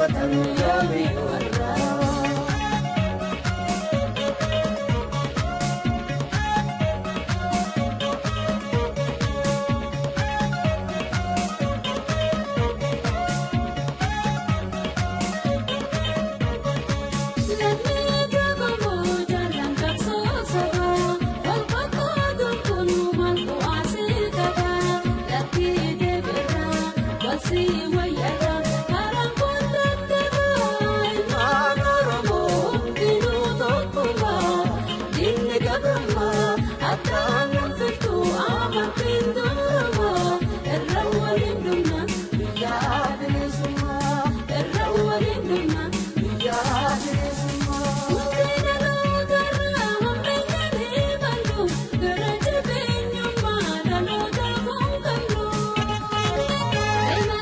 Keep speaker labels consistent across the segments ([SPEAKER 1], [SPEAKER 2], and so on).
[SPEAKER 1] Fatanu Yami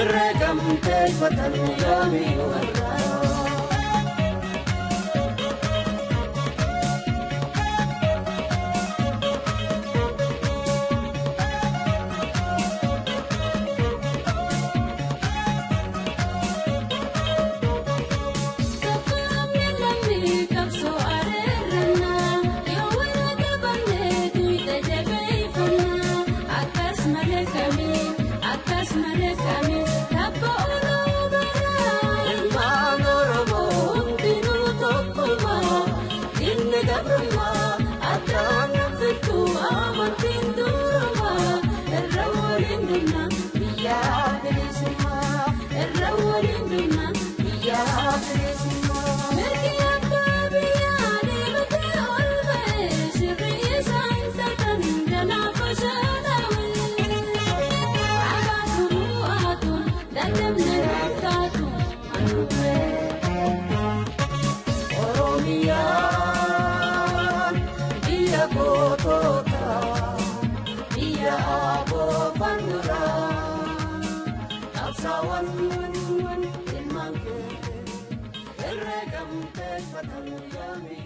[SPEAKER 1] irree gamtee fatanuu yaamii waan. Yoomii